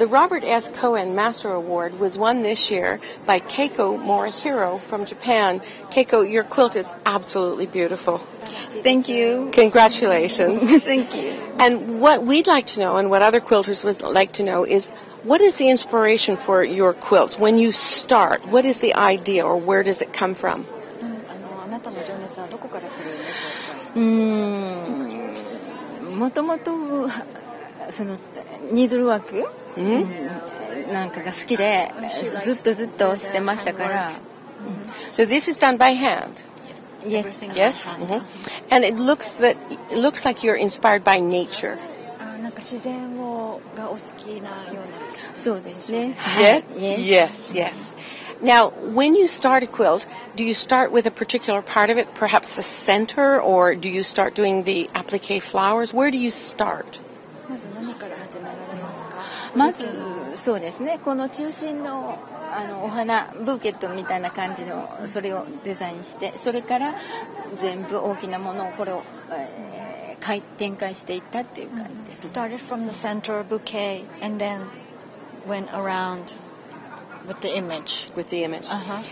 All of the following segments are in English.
The Robert S. Cohen Master Award was won this year by Keiko Morihiro from Japan. Keiko, your quilt is absolutely beautiful. Thank you. Congratulations. Thank you. And what we'd like to know, and what other quilters would like to know, is what is the inspiration for your quilts? When you start, what is the idea or where does it come from? Mm. もともとそのニードルワークんなんかが好きでずっとずっとしてましたから So this is done by hand. Yes Everything Yes, by hand. hmm and it looks that it looks like you're inspired by nature. あなんか自然をがお好きなようなそうですね Yes, はい yes, yes. Now, when you start a quilt, do you start with a particular part of it, perhaps the center, or do you start doing the applique flowers? Where do you start? まず何から始められますか すまずそうですねこの中心のあのお花ブーケットみたいな感じのそれをデザインしてそれから全部大きなものをこれを、えー、回展開していったっていう感じです、started from the center bouquet and then went around with the image With the image. uh-huh.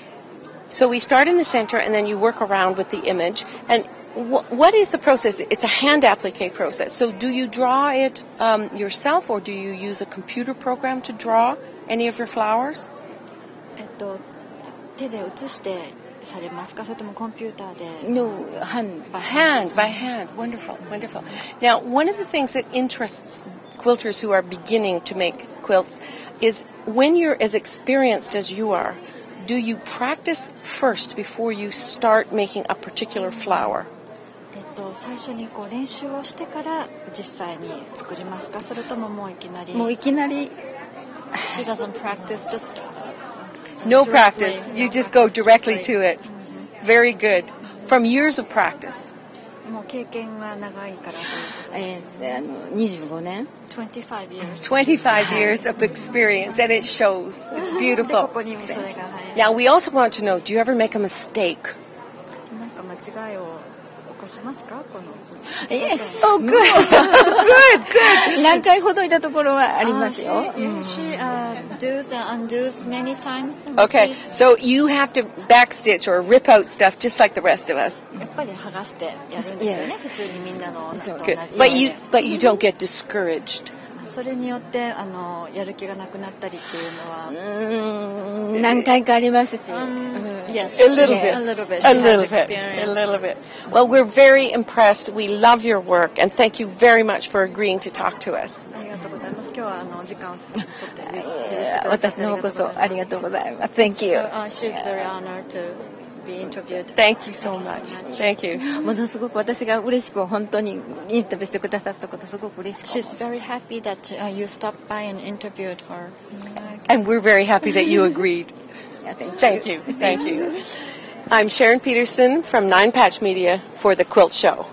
So we start in the center, and then you work around with the image. And what is the process? It's a hand applique process. So do you draw it um, yourself, or do you use a computer program to draw any of your flowers? えっと手で写してされますかそれともコンピューターで No, hand By hand, by hand. Wonderful, wonderful. Now, one of the things that interests quilters who are beginning to make quilts is when you're as experienced as you are, do you practice first before you start making a particular flower? えっと最初にこう練習をしてから実際に作りますかそれとももういきなりもういきなり She doesn't practice just No Directly, practice. no You just go practice, directly right. to it. Very good. From years of practice. もう経験が長いからということでえーあの25年25 years 25 years of experience, and it shows. It's でこ beautiful. こにもそれが入る Now, we also want to know do you ever make a mistake? なんか間違いを起こ しますかこの Yes Oh, good. good, good. 何回ほどいたところはありますよ、Uh, she, she uh, does and undoes many times. Okay, so you have to backstitch or rip out stuff just like the rest of us. やっぱり剥がしてやるんですよね.普通にみんなのと同じ But you, but you don't get discouraged. それによってあのやる気がなくなったりっていうのは、うーん何回かありますし、yes, A little she- bit. a little bit, A She little has bit. experience. A little bit. Well, we're very impressed. We love your work, and thank you very much for agreeing to talk to us. ありがとうございます。今日はあの時間を取って許してくださって私の方こそありがとうございます Thank you Uh, she's very honored to be interviewed. Thank you so much. Thank you. ものすごく私が嬉しく本当にインタビューしてくださったことすごく嬉しく She's very happy that uh, you stopped by and interviewed her. And we're very happy that you agreed. Thank you. Thank you. I'm Sharon Pederson from Nine Patch Media for the Quilt Show.